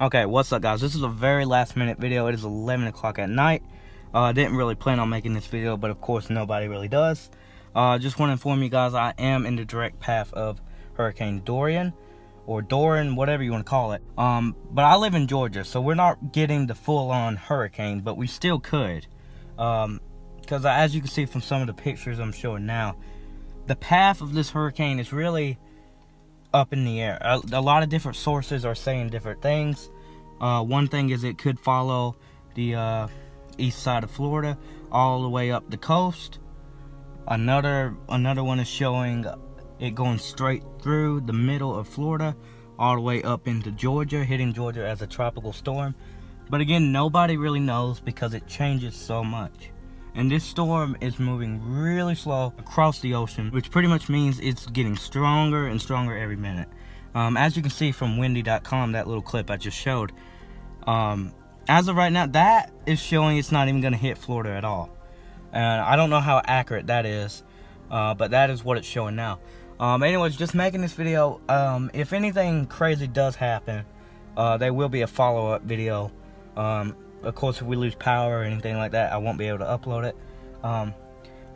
Okay, what's up guys? This is a very last minute video. It is 11 o'clock at night. Uh, I didn't really plan on making this video, but of course nobody really does. Uh, just want to inform you guys I am in the direct path of Hurricane Dorian or Doran, whatever you want to call it. Um, but I live in Georgia, so we're not getting the full-on hurricane, but we still could. Um, because as you can see from some of the pictures I'm showing now, the path of this hurricane is really up in the air. A, a lot of different sources are saying different things. Uh, one thing is it could follow the uh, east side of Florida all the way up the coast. Another another one is showing it going straight through the middle of Florida all the way up into Georgia, hitting Georgia as a tropical storm. But again, nobody really knows because it changes so much. And this storm is moving really slow across the ocean, which pretty much means it's getting stronger and stronger every minute. Um, as you can see from windy.com, that little clip I just showed, um, as of right now, that is showing it's not even going to hit Florida at all. And I don't know how accurate that is, uh, but that is what it's showing now. Um, anyways, just making this video. Um, if anything crazy does happen, uh, there will be a follow-up video. Um, of course, if we lose power or anything like that, I won't be able to upload it. Um,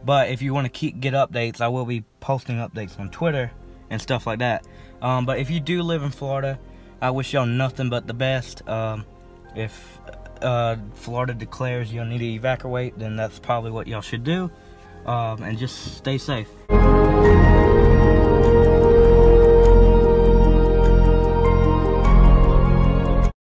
but if you want to keep get updates, I will be posting updates on Twitter and stuff like that. Um, but if you do live in Florida, I wish y'all nothing but the best. Um, if uh, Florida declares you'll need to evacuate, then that's probably what y'all should do. Um, and just stay safe.